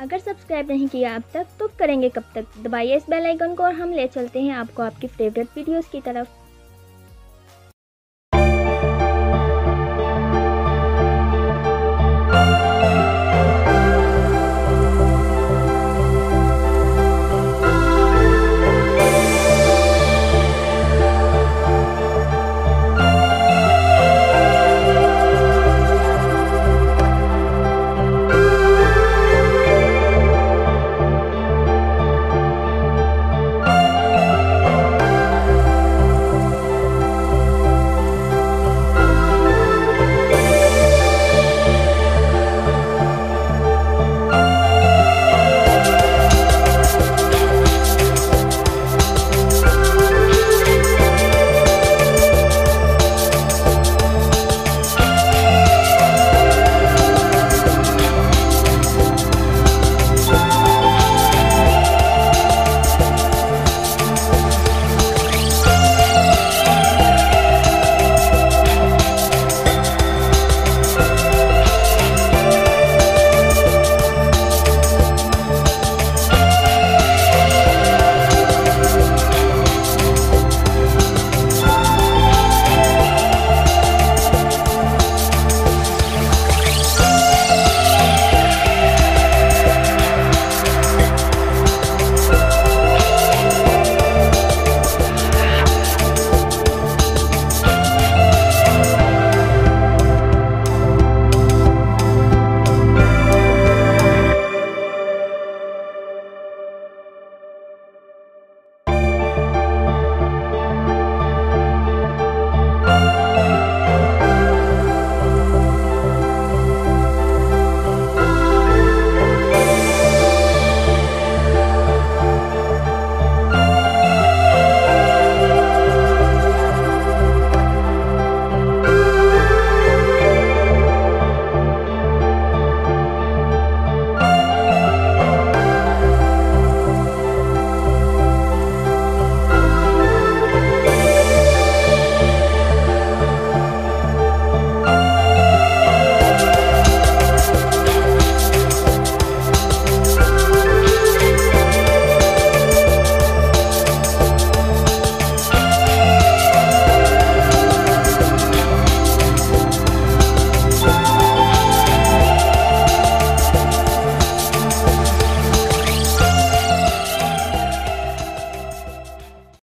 अगर सब्सक्राइब नहीं किया अब तक तो करेंगे कब तक? दबाइए इस बेल आइकन को और हम ले चलते हैं आपको आपकी फेवरेट वीडियोस की तरफ़।